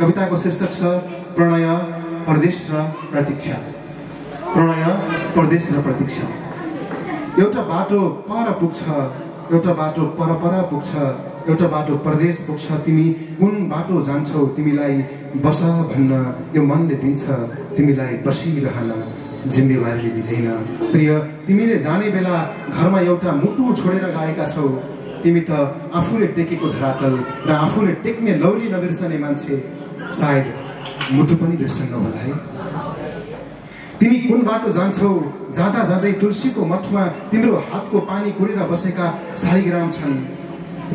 कविताको शीर्षक छ प्रणय परदेश र प्रतीक्षा। प्रणय परदेश र प्रतीक्षा। एउटा बाटो पर पुग्छ एउटा बाटो परपर पुग्छ एउटा बाटो परदेश पुग्छ तिमी कुन बाटो जान्छौ तिमीलाई बस भन्न यो मनले दिन्छ तिमीलाई बसिरहन जिम्मेवारीले दिँदैन। प्रिय तिमीले जाने बेला घरमा एउटा मुटु छोडेर गएका छौ तिमी त आफूले टेकेको धरातल र आफूले टेक्ने लौरी नबिर्सने मान्छे सायद मुटु पनि बिर्सन्न होला है। तिमी कुन बाटो जान्छौ? जाँदा जाँदै तुलसीको मठमा तिम्रो हातको पानी कुरेर बसेका शालिग्राम छन्।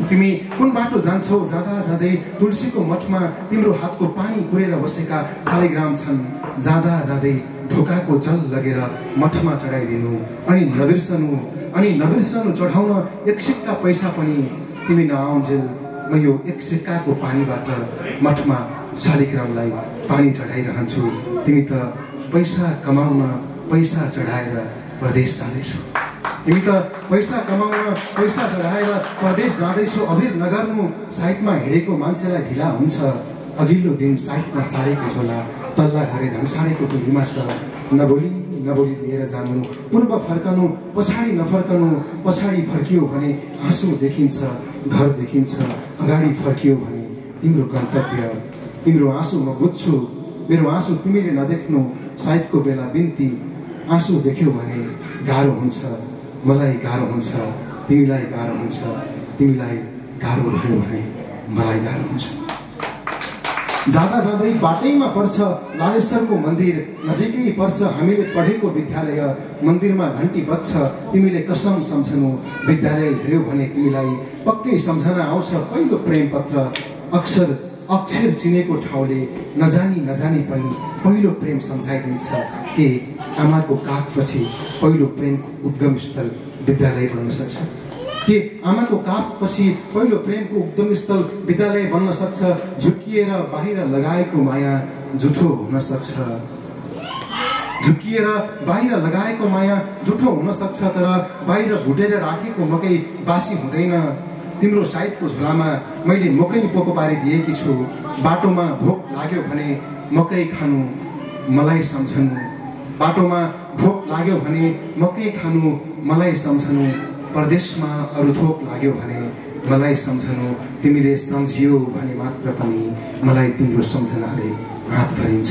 तिमी कुन बाटो जान्छौ? जाँदा जाँदै तुलसीको मठमा तिम्रो हातको पानी कुरेर बसेका शालिग्राम छन्। जाँदा जाँदै ढोकाको जल लगेर मठमा चढाइदिनु अनि नबिर्सनु अनि नबिर्सनु चढाउन एक सिक्का पैसा पनि। तिमी नआउन्जेल म यो एक सिक्काको पानीबाट मठमा शालिग्रामलाई पानी चढाइरहन्छु। तिमी त पैसा कमाउन पैसा चढाएर प्रदेश जाँदैछौ। तिमी त पैसा कमाउन पैसा चढाएर प्रदेश जाँदैछौ। अभिर नगर्नु साइडमा हिँडेको मान्छेलाई ढिला हुन्छ। अघिल्लो दिन साइडमा सारेको झोला तल्ला घरे धनसारेको टुलीमा छ। नबोली नबोली लिएर जानु पूर्व फर्कनु पछाडि नफर्कनु पछाडि फर्कियो भने हाँसो देखिन्छ घर देखिन्छ अगाडि फर्कियो भने तिम्रो गन्तव्य तिम्रो आँसु म बुझ्छु। मेरो आँसु तिमीले नदेख्नु सायदको बेला बिन्ती। आँसु देख्यो भने गाह्रो हुन्छ। मलाई गाह्रो हुन्छ। तिमीलाई गाह्रो हुन्छ। तिमीलाई गाह्रो भयो भने मलाई गाह्रो हुन्छ। जाँदा जाँदै बाटैमा पर्छ लालेश्वरको मन्दिर। नजिकै पर्छ हामीले पढेको विद्यालय। मन्दिरमा घन्टी बज्छ। तिमीले कसम सम्झनु। विद्यालय हेऱ्यौ भने तिमीलाई पक्कै सम्झना आउँछ। पहिलो प्रेम पत्र अक्षर अक्षर चिनेको ठाउँले नजानी नजानी पनि पहिलो प्रेम सम्झाइदिन्छ के आमाको काखपछि पहिलो प्रेमको उद्गम स्थल विद्यालय बन्न सक्छ? के आमाको काखपछि पहिलो प्रेमको उद्गम स्थल विद्यालय बन्न सक्छ? झुक्किएर बाहिर लगाएको माया जुठो हुन सक्छ। झुक्किएर बाहिर लगाएको माया जुठो हुन सक्छ तर बाहिर भुटेर राखेको मकै बासी हुँदैन। तिम्रो साइडको झोलामा मैले मकै पोको पारिदिएकी छु। बाटोमा भोक लाग्यो भने मकै खानु मलाई सम्झनु। बाटोमा भोक लाग्यो भने मकै खानु मलाई सम्झनु। परदेशमा अरू थोक लाग्यो भने मलाई सम्झनु। तिमीले सम्झियो भने मात्र पनि मलाई तिम्रो सम्झनाले हात भरिन्छ।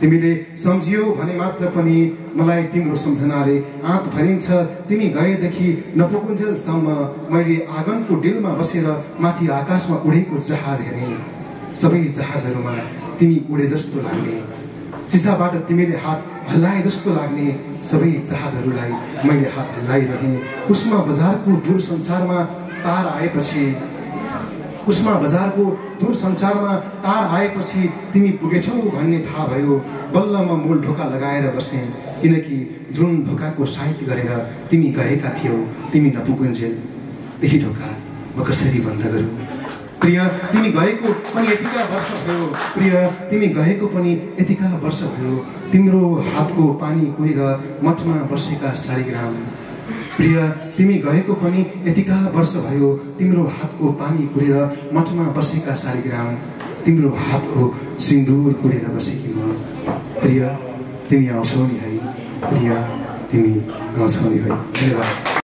तिमीले सम्झियो भने मात्र पनि मलाई तिम्रो सम्झनाले आँत भरिन्छ। तिमी गएदेखि नपुकुन्जेलसम्म मैले आँगनको डिलमा बसेर माथि आकाशमा उडेको जहाज हेरेँ। सबै जहाजहरूमा तिमी उडे जस्तो लाग्ने। सिसाबाट तिमीले हात हल्लाए जस्तो लाग्ने सबै जहाजहरूलाई मैले हात हल्लाइरहेँ। उष्मा बजारको दूर संसारमा तार आएपछि उष्मा बजारको दूर संसारमा तार आएपछि तिमी पुगेछौ भन्ने थाहा भयो। बल्ल म मूल ढोका लगाएर बसेँ किनकि जुन ढोकाको साइट गरेर तिमी गएका थियौ। तिमी नपुगुन्जेल। त्यही ढोका म कसरी बन्द गरौँ? प्रिय तिमी गएको पनि यतिका वर्ष भयो। प्रिय तिमी गएको पनि यतिका वर्ष भयो। तिम्रो हातको पानी कुरेर मठमा बसेका शालिग्राम प्रिय तिमी गएको पनि यतिका वर्ष भयो तिम्रो हातको पानी कुरेर मठमा बसेका शालिग्राम तिम्रो हातको सिन्दुर कुरेर बसेकी म। प्रिय तिमी आउँछौ नि है। प्रिय तिमी आउँछौ नि है। धन्यवाद।